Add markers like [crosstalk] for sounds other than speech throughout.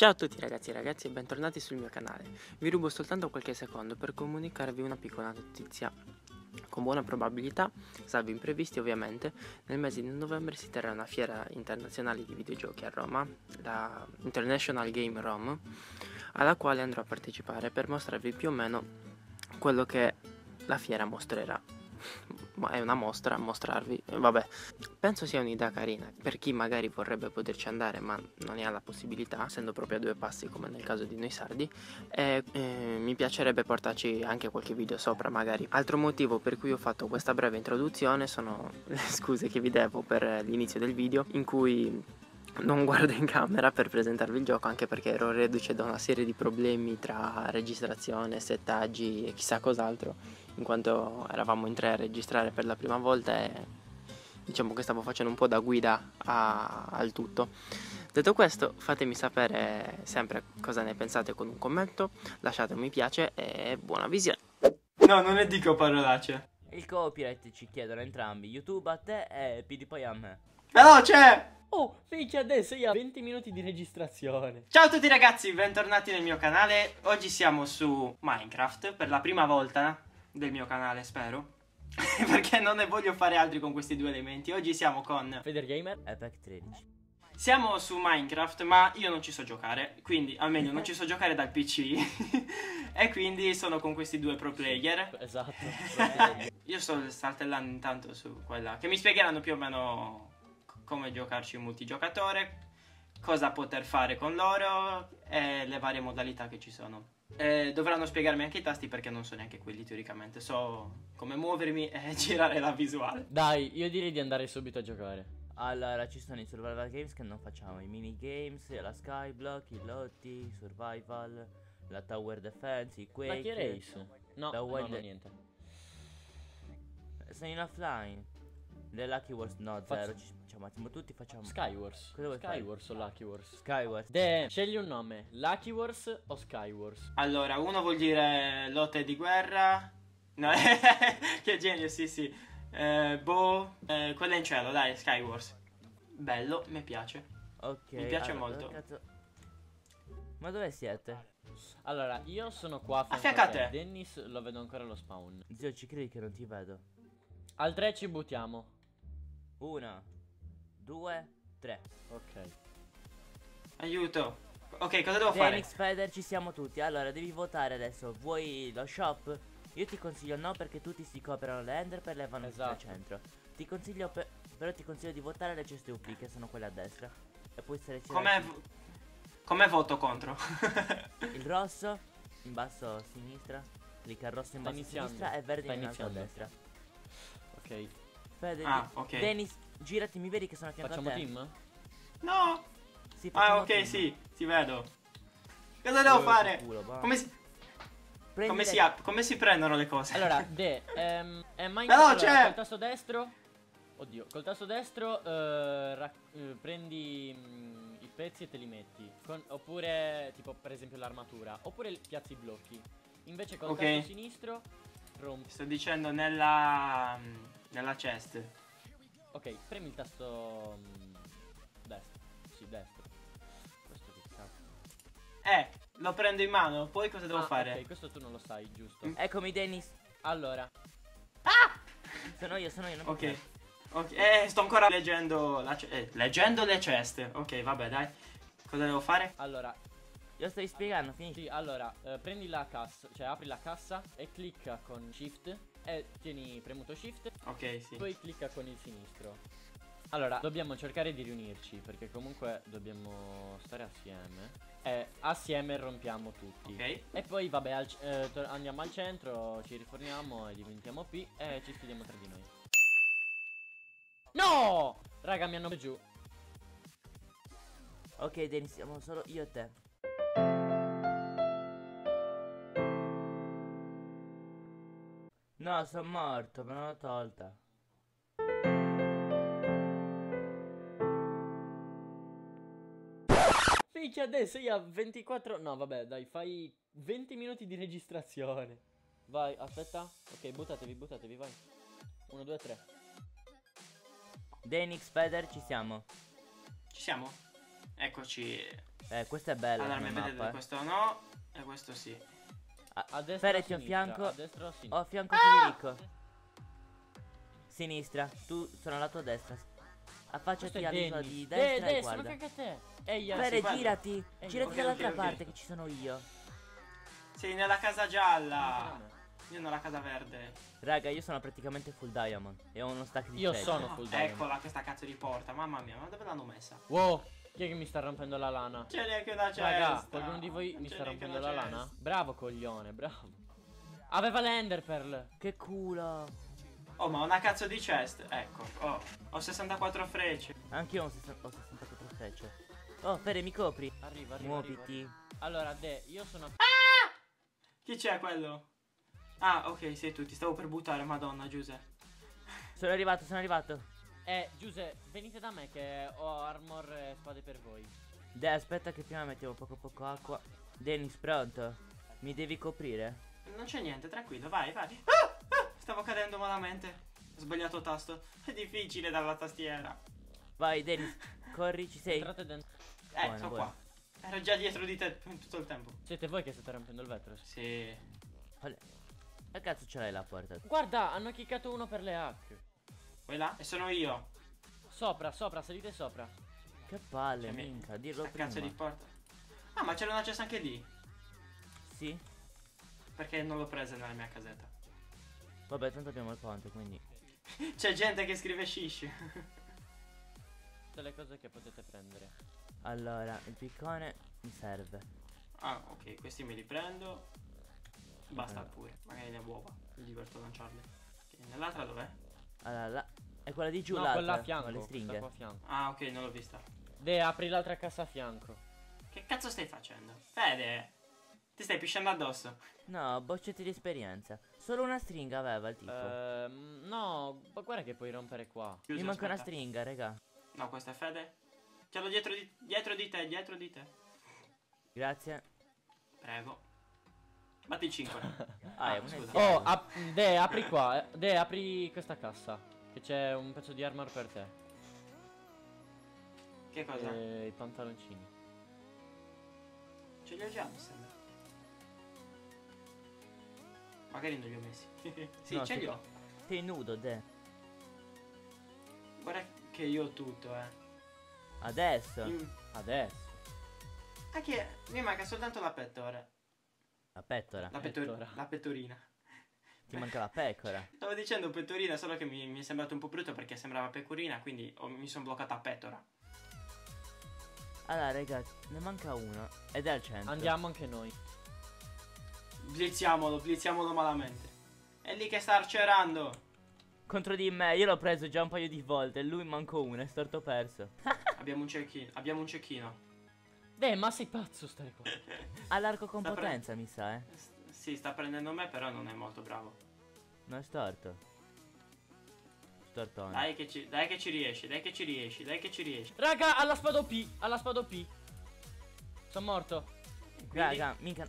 Ciao a tutti ragazzi e ragazzi e bentornati sul mio canale. Vi rubo soltanto qualche secondo per comunicarvi una piccola notizia. Con buona probabilità, salvo imprevisti ovviamente, nel mese di novembre si terrà una fiera internazionale di videogiochi a Roma, la International Game Rome, alla quale andrò a partecipare per mostrarvi più o meno quello che la fiera mostrerà ma è una mostra, mostrarvi, vabbè, penso sia un'idea carina per chi magari vorrebbe poterci andare ma non ne ha la possibilità, essendo proprio a due passi come nel caso di noi sardi, e eh, mi piacerebbe portarci anche qualche video sopra magari. Altro motivo per cui ho fatto questa breve introduzione sono [laughs] le scuse che vi devo per l'inizio del video in cui non guardo in camera per presentarvi il gioco anche perché ero reduce da una serie di problemi tra registrazione, settaggi e chissà cos'altro in quanto eravamo in tre a registrare per la prima volta e diciamo che stavo facendo un po' da guida a, al tutto. Detto questo fatemi sapere sempre cosa ne pensate con un commento, lasciate un mi piace e buona visione. No, non ne dico parolacce. Il copyright ci chiedono entrambi, YouTube a te e poi a me. Veloce! Oh, fece adesso io ho 20 minuti di registrazione. Ciao a tutti ragazzi, bentornati nel mio canale. Oggi siamo su Minecraft per la prima volta del mio canale, spero. [laughs] Perché non ne voglio fare altri con questi due elementi. Oggi siamo con Feder Gamer e Pack 13. Siamo su Minecraft, ma io non ci so giocare. Quindi, almeno, non ci so giocare dal PC. [laughs] e quindi sono con questi due pro player. Esatto. [laughs] io sto saltellando intanto su quella che mi spiegheranno più o meno come giocarci un multigiocatore, cosa poter fare con loro e le varie modalità che ci sono. E dovranno spiegarmi anche i tasti perché non so neanche quelli teoricamente, so come muovermi e [laughs] girare la visuale. Dai, io direi di andare subito a giocare. Allora, ci sono i survival games che non facciamo, i minigames, la skyblock, i lotti, i survival, la tower defense, i quake. Ma che race? No, la no, wild... no, niente. Sei in offline. Le Lucky Wars no, Faccio- zero, ci facciamo un attimo tutti facciamo Skywars. Cosa vuoi fare? Skywars o Lucky Wars? Skywars. De, scegli un nome. Lucky Wars o Skywars? Allora, uno vuol dire lotte di guerra. No, [laughs] che genio, sì, sì. Eh, boh, eh, quella in cielo, dai, Skywars. Bello, mi piace. Ok. Mi piace allora, molto. cazzo- Ma dove siete? Allora, io sono qua a fianco a te. te. Dennis lo vedo ancora allo spawn. Zio, ci credi che non ti vedo? Al 3 ci buttiamo. Una, due, tre. Ok. Aiuto. Ok, cosa devo fare? Phoenix Feder ci siamo tutti. Allora, devi votare adesso. Vuoi lo shop? Io ti consiglio no perché tutti si coprono le ender per le vanno tutti al Esatto. centro. Ti consiglio per- però ti consiglio di votare le ceste UP che sono quelle a destra. E puoi selezionare Come, come voto contro? [laughs] il rosso in basso a sinistra. Clicca il rosso in basso a sinistra e verde Sta in alto a destra. Ok. Fede, Ah, ok. Dennis, girati, mi vedi che sono a Facciamo a te? team? no. Sì, Ah, facciamo ok, team. sì, ti vedo. Cosa devo Eh, fare? culo, va. Come si, come, si come si prendono le cose? Allora, [laughs] De, ehm, è Minecraft Veloce! allora, col tasto destro. Oddio, col tasto destro eh, eh, prendi mm, i pezzi e te li metti. Con- oppure, tipo, per esempio, l'armatura. Oppure piazzi i blocchi. Invece col Ok. tasto sinistro rompi. Sto dicendo nella. Nella chest. Ok, premi il tasto mm, destro. Sì, destro. Questo che cazzo. Eh, lo prendo in mano, poi cosa devo Ah, fare? Ok, questo tu non lo sai, giusto? Mm. Eccomi, Dennis. Allora, Sono io, sono io. non Ok. Ok, eh, sto ancora leggendo la eh, leggendo le ceste. Ok, vabbè, dai. Cosa devo fare? allora, Io stai spiegando, finisci. Sì, allora, eh, prendi la cassa, cioè apri la cassa e clicca con shift e tieni premuto shift, Ok, sì. poi clicca con il sinistro. Allora, dobbiamo cercare di riunirci perché comunque dobbiamo stare assieme e assieme rompiamo tutti. Ok. E poi vabbè, al eh, andiamo al centro, ci riforniamo e diventiamo P e ci sfidiamo tra di noi. No! Raga, mi hanno messo giù. Ok, Dennis, siamo solo io e te. No, sono morto, me l'hanno tolta. Fichi adesso io ho 24 No vabbè dai fai 20 minuti di registrazione Vai aspetta Ok buttatevi buttatevi vai 1 2 3 Denix, Feder, ci siamo. Ci siamo? Eccoci. Eh, questa è bella Allora, mi vedete, eh. questo no e questo sì. A destra a Ferretti a sinistra? fianco. A destra o a sinistra? Ho a fianco Ah! Federico. Sinistra, tu sono alla tua destra. Affacciati all'isola Dennis. di De, destra de, e sono guarda. fianco a te. Ehi, Fere, girati. Eh, Girati ok, dall'altra ok, ok. parte che ci sono io. Sì, nella casa gialla. Io nella casa verde. Raga, io sono praticamente full diamond e ho uno stack di Io cece. sono full diamond. eccola questa cazzo di porta. Mamma mia, ma dove l'hanno messa? Wow, chi è che mi sta rompendo la lana? C'è neanche una cesta. Raga, qualcuno di voi mi sta rompendo la lana? Bravo coglione, bravo. Aveva l'ender pearl. Che culo. Oh, ma una cazzo di chest. Ecco, oh, ho 64 frecce. Anch'io ho, 60 ho 64 frecce. Oh, Fere, mi copri. Arriva, arriva, arriva. Muoviti. Allora, De, io sono... Chi c'è quello? Ah, ok, sei tu. Ti stavo per buttare, madonna, Giuse. Sono arrivato, sono arrivato. Eh, Giuse, venite da me che ho armor e spade per voi. Dai, aspetta che prima mettiamo poco poco acqua. Dennis, pronto? Mi devi coprire? Non c'è niente, tranquillo, vai, vai. Ah, ah, stavo cadendo malamente. Ho sbagliato tasto. È difficile dalla tastiera. Vai, Dennis, corri, ci sei. Entrate dentro. Eh, Buono, sono buono. qua. Ero già dietro di te tutto il tempo. Siete voi che state rompendo il vetro. Sì. Che cazzo ce l'hai la porta? Guarda, hanno chiccato uno per le hack. Vuoi là? E sono io. Sopra, sopra, salite sopra. Che palle, Cioè, mi- minca, dirlo Sta prima. cazzo di porta. Ah, ma c'era una cesta anche lì. Sì? Perché non l'ho presa nella mia casetta. Vabbè, tanto abbiamo il ponte, quindi. [laughs] C'è gente che scrive shish. [laughs] Tutte le cose che potete prendere. Allora, il piccone mi serve. Ah, ok, questi me li prendo. Basta pure. Magari le uova. Mi diverto a lanciarle. Ok, Nell'altra dov'è? Allora, là. È quella di giù no, quella a fianco. le stringhe. qua a fianco. Ah, ok, non l'ho vista. De, apri l'altra cassa a fianco. Che cazzo stai facendo? Fede! Ti stai pisciando addosso. No, boccetti di esperienza. Solo una stringa aveva il tipo. Ehm, no, ma guarda che puoi rompere qua. Mi Chiuso, manca una aspetta. stringa, raga. No, questa è Fede. Ce l'ho dietro di, dietro di te, dietro di te. Grazie. Prego. Batti 5. [laughs] Ah, è Ah, scusa. Oh, ap- De, apri qua. eh. De, apri questa cassa. Che c'è un pezzo di armor per te. Che cosa? E i pantaloncini. Ce li ho già, mi sembra. Magari non li ho messi. [laughs] sì, No, ce li ho. Sei nudo, de. Guarda che io ho tutto, eh. Adesso. Mm. Adesso. Ah, che mi manca soltanto la pettora. La pettora. La, pettor- Pettora. la pettorina. Ti manca la pecora. [laughs] Stavo dicendo pettorina, solo che mi, mi è sembrato un po' brutto perché sembrava pecorina, quindi ho- mi sono bloccata a pettora. Allora, ragazzi, ne manca uno. Ed è al centro. Andiamo anche noi. Blizziamolo, blizziamolo malamente. È lì che sta arcerando. Contro di me, io l'ho preso già un paio di volte. E lui manco uno, è storto perso. abbiamo un cecchino. Abbiamo un cecchino. De, ma sei pazzo stare qua. [laughs] Ha l'arco con Sta potenza, mi sa, eh. S- sì, sta prendendo me, però non è molto bravo. Non è storto. Stortone. Dai che, ci, dai che ci riesci, dai che ci riesci, dai che ci riesci. Raga, alla spada OP. Alla spada OP. Sono morto. Quindi, Raga, minchia.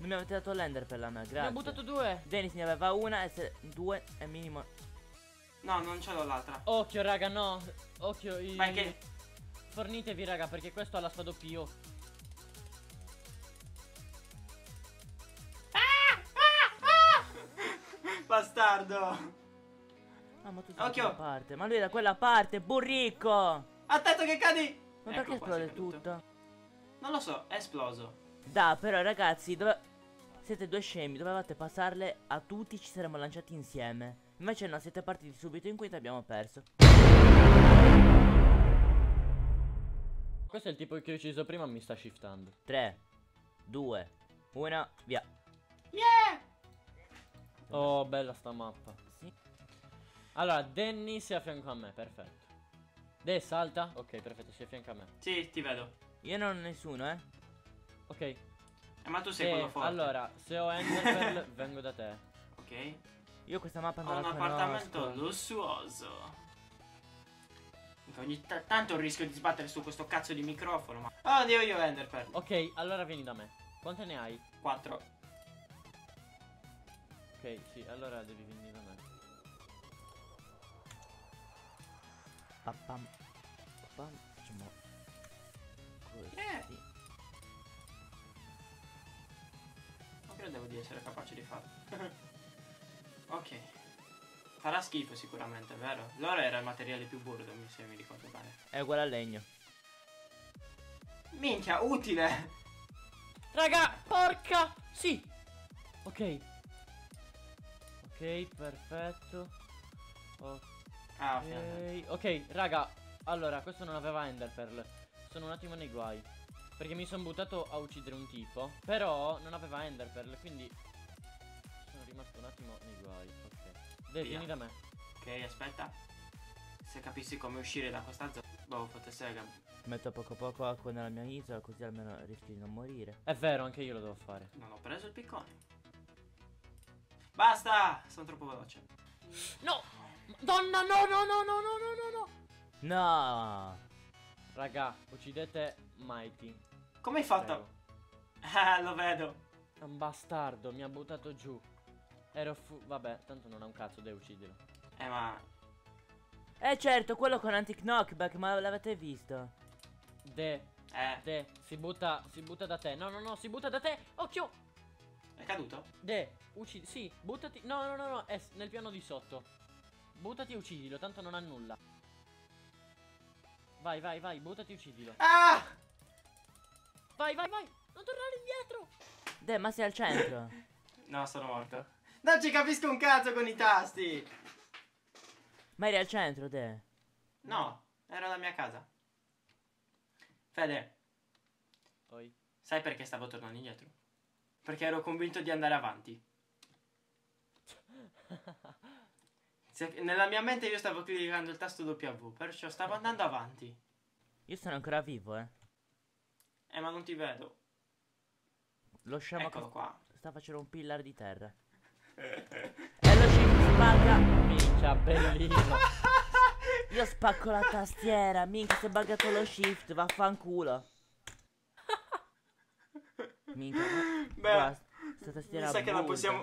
Non mi avete dato l'ender per la me, Ne ho grazie. buttato due. Dennis ne aveva una e se due è minimo. No, non ce l'ho l'altra. Occhio, raga, no. Occhio. I... Ma è che... Fornitevi, raga, perché questo ha la spada OP. Oh. Bastardo. Ah, ma tu sei da Occhio. quella parte. Ma lui è da quella parte, burrico! Attento che cadi. Ma Ecco perché esplode tutto? Non lo so, è esploso. Da, però ragazzi, dove... siete due scemi, dovevate passarle a tutti, ci saremmo lanciati insieme. Invece no, siete partiti subito in quinta e abbiamo perso. Questo è il tipo che ho ucciso prima, mi sta shiftando. 3, 2, 1, via. Yeah! Oh, bella sta mappa. Sì. Allora, Dennis è a fianco a me, perfetto. De, salta. Ok, perfetto, sei a fianco a me. Sì, ti vedo. Io non ho nessuno, eh. Ok. Eh, ma tu sei De, quello forte. allora, se ho Enderpearl, [laughs] vengo da te. Ok. Io questa mappa Ho non un la appartamento conosco. lussuoso. Ogni ta- tanto rischio di sbattere su questo cazzo di microfono. Ma... Oh, Dio, io Enderpearl. Ok, allora vieni da me. Quante ne hai? 4. Ok, sì, allora devi venire da me. Papam. Papam. Facciamo Eh. Sì. Non credevo di essere capace di farlo. [laughs] ok. Farà schifo sicuramente, vero? L'oro era il materiale più burdo, mi- se mi ricordo bene. È uguale al legno. Minchia, utile! Raga, porca! Sì! Ok. Ok, perfetto. Ok. Ah, ok. Ok, raga. Allora, questo non aveva Ender Pearl. Sono un attimo nei guai. Perché mi sono buttato a uccidere un tipo. Però non aveva Ender Pearl, quindi. Sono rimasto un attimo nei guai. Ok. Dai, vieni da me. Ok, aspetta. Se capissi come uscire da questa zona. Boh, fotte sega. Metto poco poco acqua nella mia isola così almeno rischio di non morire. È vero, anche io lo devo fare. Non ho preso il piccone. Basta! Sono troppo veloce. No! Donna, no, no, no, no, no, no, no, no! No! Raga, uccidete Mighty. Come hai fatto? [laughs] Ah, lo vedo. È un bastardo, mi ha buttato giù. Ero fu... Vabbè, tanto non ha un cazzo, dai, uccidilo. Eh, ma. Eh certo, quello con anti-knockback, ma l'avete visto? De, Eh, De, si butta, si butta da te. No, no, no, si butta da te. Occhio! è caduto? De, uccidi, sì, buttati. No, no, no, no, è nel piano di sotto. Buttati e uccidilo, tanto non ha nulla. Vai, vai, vai, buttati e uccidilo. Ah! Vai, vai, vai! Non tornare indietro! Deh, ma sei al centro. No, sono morto. Non ci capisco un cazzo con i tasti! ma eri al centro, De. No, era la mia casa. Fede, Poi. sai perché stavo tornando indietro? Perché ero convinto di andare avanti. Se- nella mia mente io stavo cliccando il tasto W, perciò stavo andando avanti. Io sono ancora vivo, eh. Eh, ma non ti vedo. Lo scemo Eccolo qua. sta facendo un pillar di terra. E lo shift spacca. Minchia, bellino. [laughs] Io spacco la tastiera. Minchia, si è buggato lo shift, vaffanculo. Minchia, Beh. Sta mi tastiera sa che la possiamo...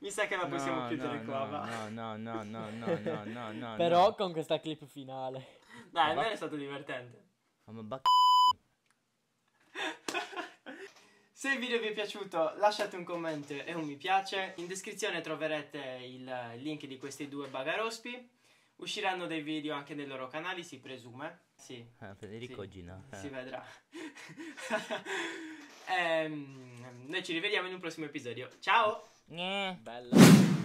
mi sa che la [laughs] possiamo No, chiudere no, qua, no, va. No, no, no, no, no, no, no, no. Però no. con questa clip finale. Dai, almeno è stato divertente. Ma bac- Se il video vi è piaciuto lasciate un commento e un mi piace. In descrizione troverete il link di questi due bagarospi. Usciranno dei video anche nei loro canali, si presume. Sì, eh, Federico Sì, oggi no. eh. si vedrà. [laughs] Ehm, noi ci rivediamo in un prossimo episodio. Ciao! Nyeh. Bella.